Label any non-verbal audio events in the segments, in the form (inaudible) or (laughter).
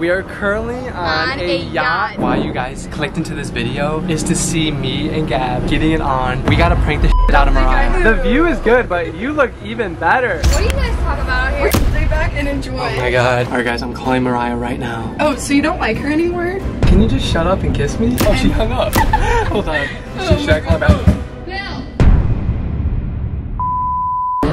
We are currently on, On a, a yacht. yacht. Why you guys clicked into this video is to see me and Gab getting it on. We gotta prank the shit out of Mariah. The view is good, but you look even better. What do you guys talk about out here? Stay back and enjoy. Oh my god. Alright guys, I'm calling Mariah right now. Oh, so you don't like her anymore? Can you just shut up and kiss me? Oh, she hung up. (laughs) Hold on. Oh should, should I call her back?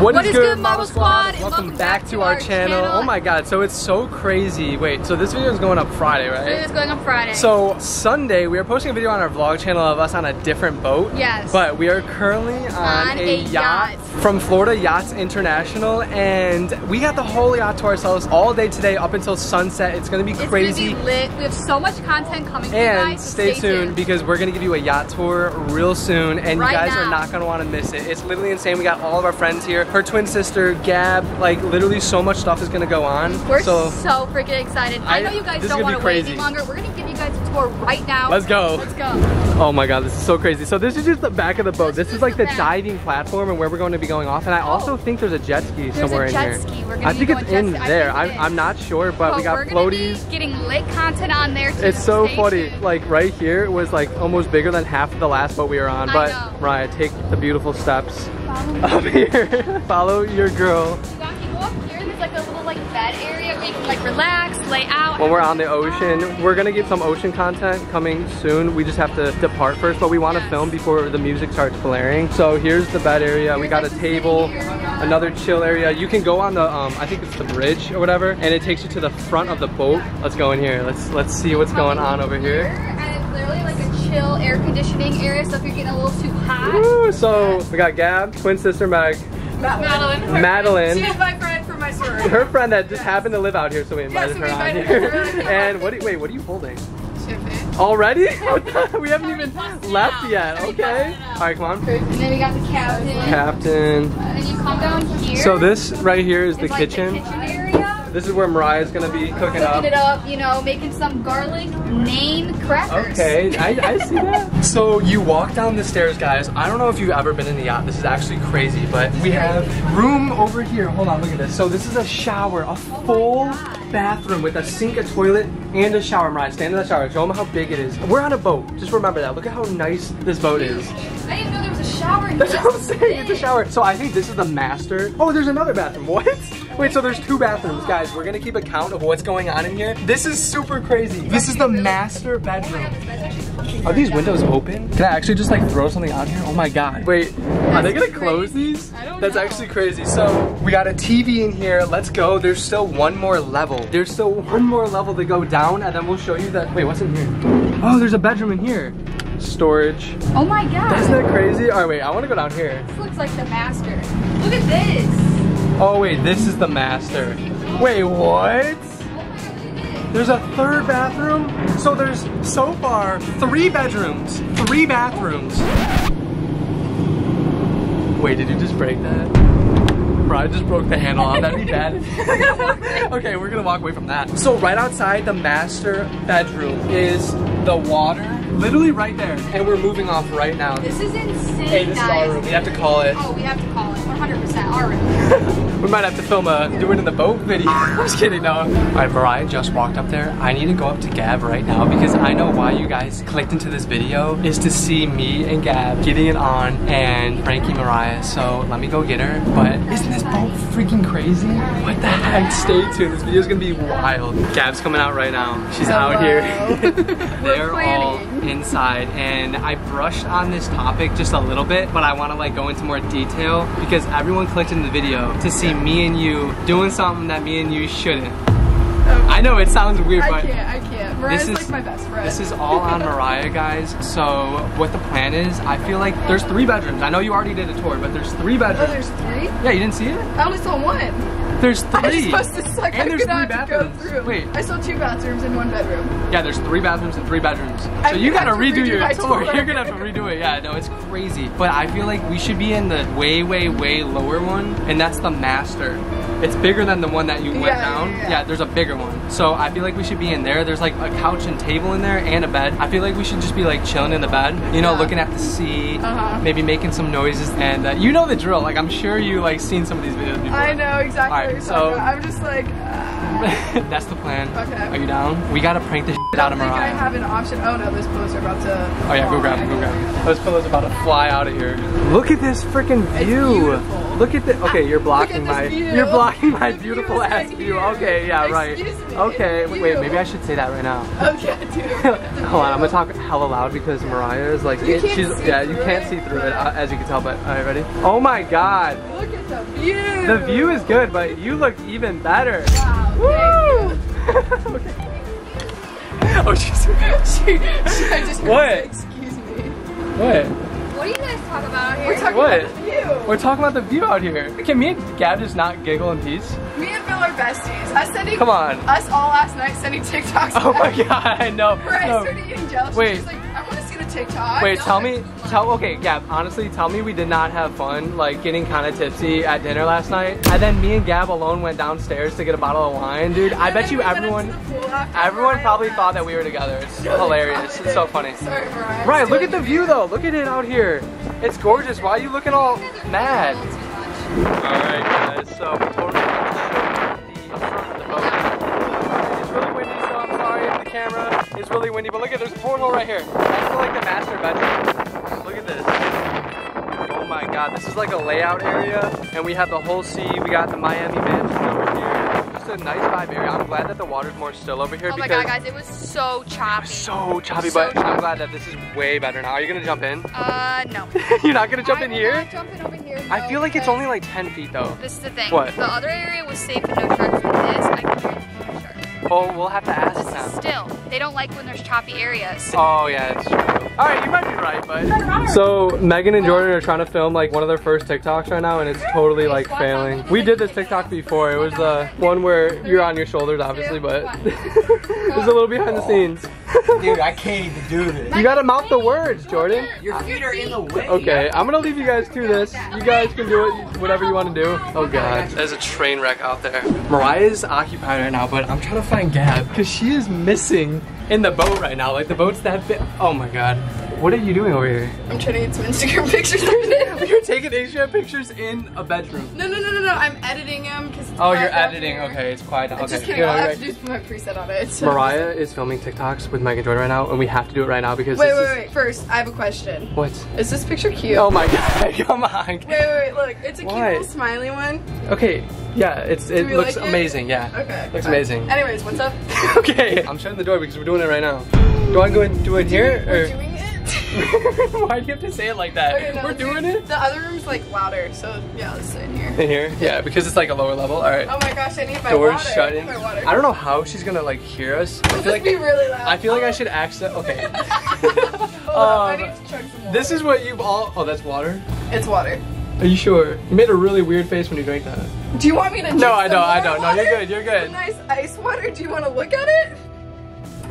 What What is is good, good, Marble Squad? And Welcome, back, to our, channel. Oh my god, so it's so crazy. Wait, so this video is going up Friday, right? It's going up Friday. So Sunday, we are posting a video on our vlog channel of us on a different boat. Yes. But we are currently on, On a, a yacht, yacht. from Florida Yachts International, and we got the whole yacht to ourselves all day today up until sunset. It's gonna be it's crazy. gonna be lit. We have so much content coming for you and guys. so stay, tuned tuned. because we're gonna give you a yacht tour real soon, and Right you guys are not gonna want to miss it. It's literally insane. We got all of our friends here. Her twin sister Gab. Like literally, so much stuff is gonna go on. We're so so, freaking excited. I, I- know you guys don't want to wait any longer. We're gonna give you guys a tour right now. let's go. Let's go. Oh my god, this is so crazy. So this is just the back of the boat. This This is like the the diving platform and where we're going to be going off. And I oh. also think there's a jet ski There's somewhere a jet in here. ski. I think it's in ski. I there. I'm, I'm not sure, but we got floaties. getting lit content on there too. It's so funny. Like right here was like almost bigger than half of the last boat we were on. I But know. Mariah, take the beautiful steps Follow up (laughs) here. Follow your girl. You can go up here. and There's like a little like bed area where you can like relax, lay out. When we're on the ocean, we're gonna get some ocean content coming soon. We just have to depart first, but we want to Yes. film before the music starts blaring. So here's the bed area. We got a table, another chill area. You can go on the, um, I think it's the bridge or whatever, and it takes you to the front of the boat. Let's go in here. Let's let's see what's going on over here. And it's literally like a chill air conditioning area. So if you're getting a little too hot, Woo, so we got Gab, twin sister Meg, Madeline. Her- Madeline. She's my friend from my sorority. her friend that just happened to live out here, so we invited her invited here. and what? Do, wait, what are you holding? Already? (laughs) we haven't even left yet. Okay. All right, come on. and then we got the captain. Captain. And you come down here. So this right here is the kitchen. The kitchen area. This is where Mariah's gonna be cooking up. Cooking it up, you know, making some garlic naan crackers. Okay, I, I see that. (laughs) So you walk down the stairs, guys. I don't know if you've ever been in the yacht. This is actually crazy, but we have room over here. Hold on, look at this. So this is a shower, a oh full bathroom with a sink, a toilet, and a shower. Mariah, stand in the shower. Show them how big it is. We're on a boat. Just remember that. Look at how nice this boat is. I didn't know there was a shower in That's what I'm saying. It's a shower. So I think this is the master. Oh, there's another bathroom. (laughs) What? Wait, so there's two bathrooms, guys. We're gonna keep a count of what's going on in here. This is super crazy. This is the master bedroom. Are these windows open? Can I actually just like throw something out here? Oh my god. Wait, are they gonna close these? I don't That's actually crazy. So we got a TV in here. Let's go. There's still one more level. There's still one more level to go down, and then we'll show you that. Wait, what's in here? Oh, there's a bedroom in here. Storage. Oh my god. Isn't that crazy? All right, wait. I want to go down here. This looks like the master. Look at this. Oh wait, this is the master. Wait, what? My god, look at this. There's a third bathroom? So there's so far three bedrooms, three bathrooms. Wait, did you just break that? Bro, I just broke the handle off. That'd be bad. (laughs) okay, we're gonna walk away from that. So right outside the master bedroom is the water, literally right there. And we're moving off right now. This is insane, Hey, this is our room. We have to call it. Oh, we have to call it 100% our room. We might have to film a do it in the boat video. I'm (laughs) just kidding, no. All right, Mariah just walked up there. I need to go up to Gab right now because I know why you guys clicked into this video is to see me and Gab getting it on and pranking Mariah. So let me go get her. But isn't this boat freaking crazy? What the heck? Stay tuned. This video is gonna be wild. Gab's coming out right now. She's out here. (laughs) They're all inside and I brushed on this topic just a little bit, but I want to like go into more detail because everyone clicked in the video to see me and you doing something that me and you shouldn't. I know it sounds weird, I but can't, I can't. Mariah's is- like my best friend. this is all on Mariah, guys. So what the plan is, I feel like there's three bedrooms. I know you already did a tour, but there's three oh, bedrooms. Oh, there's three? yeah, you didn't see it? I only saw one. There's three. just was just like, And I there's three not to go bathrooms. through. Wait. I saw two bathrooms in one bedroom. Yeah, there's three bathrooms and three bedrooms. So I'm you gotta to redo redo your tour. (laughs) tour. You're gonna have to redo it. Yeah, no, it's crazy. But I feel like we should be in the way, way, way lower one, and that's the master. It's bigger than the one that you went Yeah, down. yeah, yeah. there's a bigger one. So I feel like we should be in there. There's like a couch and table in there and a bed. I feel like we should just be like chilling in the bed, you know, Yeah. looking at the sea, Uh-huh. maybe making some noises. And uh, you know the drill. Like I'm sure you like seen some of these videos before. I know exactly you're so-. I'm just like, uh, (laughs) That's the plan. Okay. Are you down? We gotta prank the shit out I of think I have an option. Oh no, those pillows are about to. Oh yeah, go grab them, go grab them. Those pillows about to fly out of here. Look at this freaking view. Look at the. Okay, you're blocking my. view. You're blocking my (laughs) The beautiful ass right view. Okay, yeah, right. Me, Okay, wait, wait, maybe I should say that right now. (laughs) Okay, dude. (laughs) Hold on, I'm gonna talk hella loud because Mariah is like, You can't she's see yeah, you through can't it, see through it uh, as you can tell. But all right, ready? Oh my God, Look at the view. the view is good, but you look even better. Wow. Woo! thank oh, she's she, she, I just heard What? Excuse me. what? What do you guys talk about out We're talking What? about the view. We're talking about the view out here. Can me and Gab just not giggle in peace? Me and Bill are besties. Us sending. Come on. Us all last night sending TikToks. Oh my (laughs) god, I know. Right, I No. started getting jealous. Wait. TikTok. Wait, tell me, tell, okay, Gab, honestly, tell me we did not have fun, like, getting kind of tipsy at dinner last night, and then me and Gab alone went downstairs to get a bottle of wine, dude, I bet you everyone, everyone probably thought that we were together, it's (laughs) hilarious, it's so funny. Sorry, Mariah. Right, look at the view though, look at it out here, it's gorgeous, why are you looking all mad? Alright guys, so really windy, but look at there's a porthole right here. That's like the master bedroom. Look at this. Oh my god, this is like a layout area, and we have the whole sea. We got the Miami mansion over here. Just a nice vibe area. I'm glad that the water's more still over here Oh my god, guys, it was so choppy. so choppy, So but I'm glad that this is way better now. Are you gonna jump in? Uh, no. (laughs) You're not gonna jump I in here? jump in over here. I feel like it's only like 10 feet though. This is the thing. What? The other area was safe and no sharks. This, I can no. Oh, we'll have to ask them. still, they don't like when there's choppy areas. Oh yeah, it's true. All right, you might be right, but so Megan and Jordan are trying to film like one of their first TikToks right now, and it's totally like failing. We did this TikTok before. It was the one where you're on your shoulders, obviously, but (laughs) it's a little behind the scenes. Dude, I can't even do this. You gotta mouth the words, Jordan. Your feet are in the way. Okay, I'm gonna leave you guys to this. You guys can do it, whatever you want to do. Oh god, there's a train wreck out there. Mariah's occupied right now, but I'm trying to find Gab because she is missing in the boat right now. Like the boat's that big. Oh my god, what are you doing over here? I'm trying to get some Instagram (laughs) pictures. (laughs) You're taking Instagram pictures in a bedroom. no, no, no, no, no. I'm editing them because. Oh, you're editing. Okay, it's quiet. Okay, just kidding. I'll have to do put my preset on it. so- (laughs) Mariah is filming TikToks with Megan Jordan right now, and we have to do it right now because Wait, this wait, is- wait. First, I have a question. What? Is this picture cute? Oh my god! Come on. Wait, wait, wait. Look, it's a cute What? little smiley one. Okay, yeah, it's it looks like it? amazing. Yeah. Okay. Looks fine. amazing. Anyways, what's up? okay, I'm shutting the door because we're doing it right now. Do I go and do it here We're or? (laughs) Why do you have to say it like that? Okay, no, we're doing it The other room's like louder, so yeah, let's sit in here. in here. Yeah, because it's like a lower level. All right. Oh my gosh, I need my Doors water. shut in. Water. I don't know how she's gonna like hear us. I feel like be really loud. I feel like I should accent. Okay. (laughs) Hold (laughs) I Um, need to chug some water. This is what you've all. Oh, that's water. It's water. Are you sure? You made a really weird face when you drank that. Do you want me to? No, I don't. I don't. No, you're good. You're good. Nice ice water. Do you want to look at it?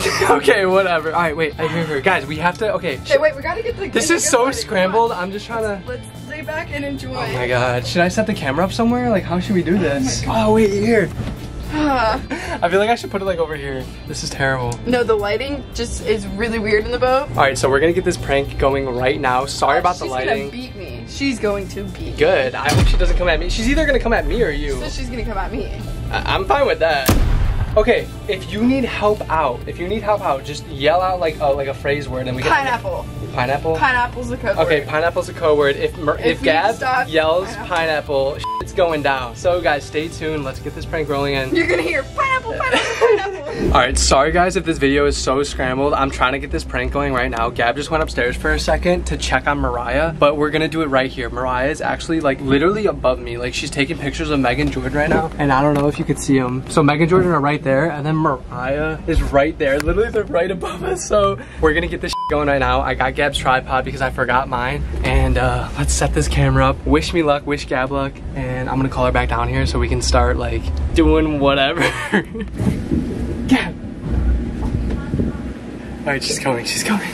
(laughs) okay, whatever. All right, wait. I hear her. Guys, we have to. Okay. Okay, wait. We gotta get the. This is so scrambled. I'm just trying to. Let's lay back and enjoy. Oh my god. Should I set the camera up somewhere? Like, how should we do this? Oh, wait, here. Ah. (laughs) I feel like I should put it like over here. This is terrible. no, the lighting just is really weird in the boat. All right, so we're gonna get this prank going right now. Sorry about the lighting. she's gonna beat me. She's going to beat. me. Good. I hope she doesn't come at me. She's either gonna come at me or you. So she's gonna come at me. I- I'm fine with that. Okay, if you need help out, if you need help out, just yell out like a, like a phrase word and we can. Pineapple. Pineapple. Pineapple's a code Okay, word. pineapple's a code word. If If if, Gab stop yells pineapple. pineapple, it's going down. So guys, stay tuned. Let's get this prank rolling in. You're gonna hear pineapple, pineapple, pineapple. (laughs) All right, sorry guys if this video is so scrambled. I'm trying to get this prank going right now. Gab just went upstairs for a second to check on Mariah, but we're gonna do it right here. Mariah is actually like literally above me. Like she's taking pictures of Megan Jordan right now, and I don't know if you could see them. So Megan Jordan are right there, and then Mariah is right there. Literally, they're right above us. So we're gonna get this going right now. I got Gab's tripod because I forgot mine, and uh, let's set this camera up. Wish me luck, wish Gab luck, and I'm gonna call her back down here so we can start like doing whatever. (laughs) Gab. All right, she's coming. She's coming.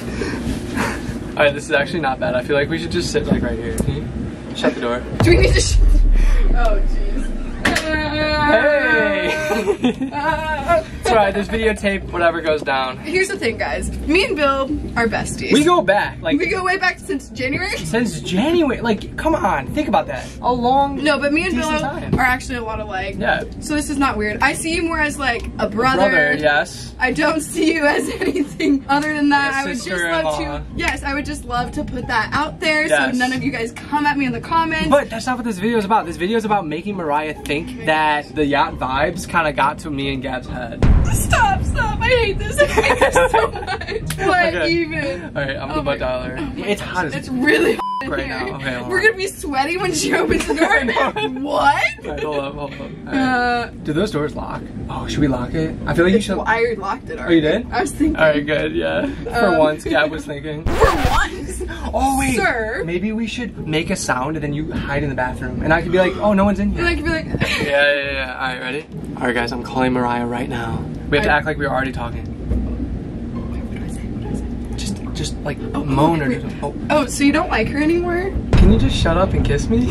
All right, this is actually not bad. I feel like we should just sit like right here. Can you shut the door? Do we need to? Sh- (laughs) oh jeez. (laughs) Hey. It's alright, there's videotape, whatever goes down. Here's the thing, guys. Me and Bill are besties. We go back, like, we go way back since January. since January. Like, come on, think about that. A long. No, but me and Bill time. are actually a lot alike. Yeah. So this is not weird. I see you more as like a brother. Brother, yes. I don't see you as (laughs) anything other than that. I would just love to. Yes, I would just love to put that out there Yes. so none of you guys come at me in the comments. But that's not what this video is about. This video is about making Mariah think that the yacht vibes kind of got to me and Gab's head. Stop, stop! I hate this. I hate this so (laughs) much. Why Okay. even? Alright, I'm Oh the my butt dialer. Oh it's hot as It's really in (laughs) Right here. now. Okay, hold We're on. gonna be sweaty when she opens the door. (laughs) what? Alright, hold up, hold up. Alright. Uh, Do those doors lock? Oh, should we lock it? I feel like you should. well, I already locked it. Oh, you did? I was thinking. Alright, good, yeah. For Um, once, Gab was (laughs) thinking. For once. Oh, wait. Sir. Maybe we should make a sound and then you hide in the bathroom. And I could be like, oh, no one's in here. And I could be like. Yeah, yeah, yeah. All right, ready? All right, guys, I'm calling Mariah right now. We have to act like we're already talking. Just, just like moan or. wait. Oh, Oh, so you don't like her anymore? can you just shut up and kiss me?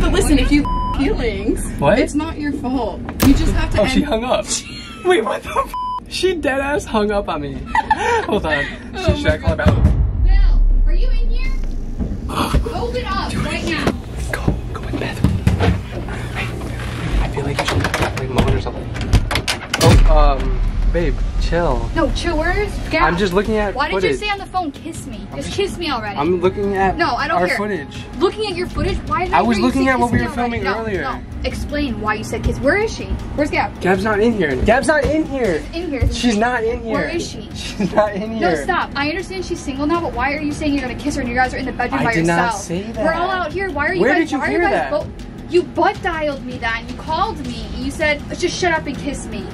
But listen, if you feelings, What? it's not your fault. You just have to. Oh, she hung up. (laughs) Wait, what the? F- she dead ass hung up on me. (laughs) Hold on. Oh Should, should my I call her back? Bill, are you in here? Open up right now. Go, go in the bathroom. Hey, I feel like you should like moan or something. Oh, um, babe, chill. No, chill. Where's Gab? I'm just looking at Why did you say on the phone, kiss me? Just kiss me already. I'm looking at No, I don't our care. footage. looking at your footage. Why did I I was looking at what we were filming already? earlier. No, no. Explain why you said kiss. Where is she? Where's Gab? Gab's not in here. Gab's not in here. She's In here. She's not in here. Where is she? (laughs) She's not in here. No, stop. I understand she's single now, but why are you saying you're gonna kiss her and you guys are in the bedroom I by did not yourself? say We're all out here. Why are you Where guys? did you hear you that? you butt dialed me that. And you called me. And you said just shut up and kiss me.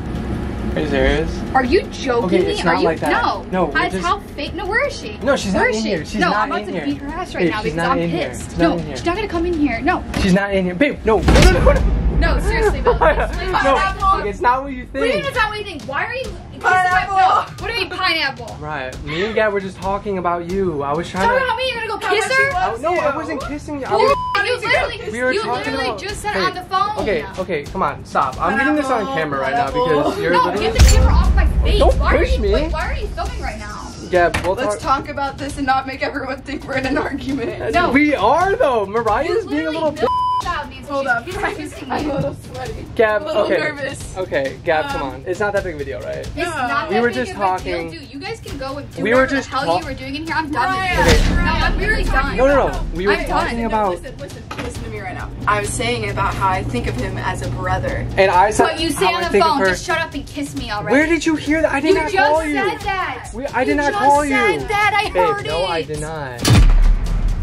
Are you serious? Are you joking Okay, me? it's are you like that. no? No, just- how fake. No, where is she? No, she's Where not in she? here. She's no, not I'm about to here. beat her ass right Babe, now because I'm pissed. No, she's not gonna come in here. No, She's not in here. Babe, no. No, no, no, no. no, seriously, Bill. (laughs) No, pineapple. it's not what you think. What do you mean it's not what you think? Why are you kissing my Pineapple. no? What do you mean pineapple? Right. Me and Gab were just talking about you. I was trying Talking to. about me, you're gonna go kiss her? I- oh, no, I wasn't kissing you. I was, you literally, we were you talking literally about. just said Babe, on the phone. Okay, okay, come on, stop. I'm getting this on camera right now because you're No, literally. get the camera off my face. Don't why push are you, me. Wait, why are you filming right now? Gab, we'll Let's talk. talk about this and not make everyone think we're in an argument. No. We are though. Mariah's You being a little. built out me, Hold she's up. kissing- (laughs) kissing I'm a little sweaty. Gab, a little okay. nervous. Okay, Gab, come Um, on. It's not that big of a deal, right? It's No. not We that were big just of a talking- Deal, dude. You guys can go and do We were just the hell you were doing in here. I'm done Mariah, with this. Mariah, No, I'm really talking done. No, no, no. We were I'm talking done. about. Listen, listen, listen to me right now. I was saying about how I think of him as a brother. And I said. What you say on the phone, just shut up and kiss me already. Where did you hear that? I did you not call you. You just said that. We, I did not call you. said that. I Babe, heard no. I did not.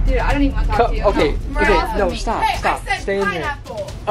Dude, I don't even want to talk Co- to you. okay, no, okay, Get off of no, stop, Hey, stop. Stay in here.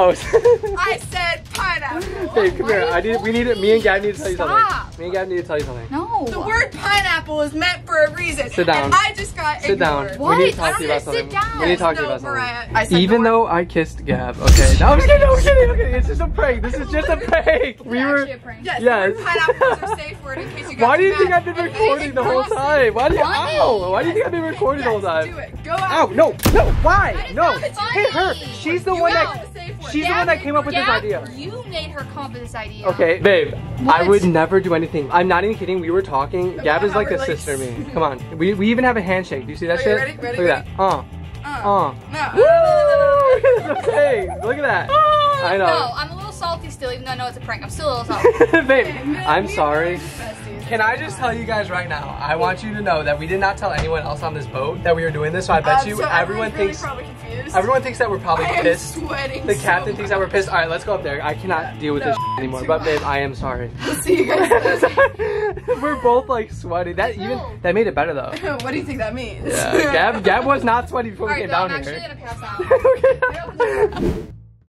Pineapple. Oh. (laughs) I said pineapple. Babe, come Why here. I need. We need. holding Me and? Gab need to tell you Stop. something. Me and Gab need to tell you something. No. The word pineapple is meant for a reason. Sit down. And I just got Sit down. What? We need to I talk to you about something. sit down. We need to talk to you No, about something. Mariah. I said Even though I kissed Gab, okay. No, I'm just kidding. I'm kidding. I'm. It's just a prank. This is just a (laughs) prank. We were. prank. Yes, Yes. the word pineapple is a safe word in case you guys Why do you think. I've been recording the whole time? Why do you? Funny. Ow! Why do you think I've been recording the whole time? do it. Go out. Ow! No! No! Why? No! not Hit her! She's the one that. The. She's the one that came up with this idea. You made her come up with this idea. Okay, babe. I would never do anything. I'm not even kidding. We were talking. Gab is like like- sister to me. (laughs) Come on. We, we even have a handshake. Do you see that Okay, shit? ready? Ready? Look at that. Uh. Uh, Uh. No. Woo! okay. Look at that. I No, know. I'm a little salty still, even though I know it's a prank. I'm still a little salty. (laughs) babe, I'm sorry. Mariah are besties. Can I just tell you guys right now? I want you to know that we did not tell anyone else on this boat that we were doing this. So I bet Um, you so everyone really thinks probably confused. everyone thinks that we're probably I pissed. The so captain thinks that we're pissed. All right, let's go up there. I cannot deal with No, this anymore. But babe. I am sorry. (laughs) See you guys. (laughs) we're both like sweaty. That even that made it better though. (laughs) what do you think that means? Yeah, Gab, Gab was not sweaty before we came Bill, I'm down actually here. gonna pass out. okay.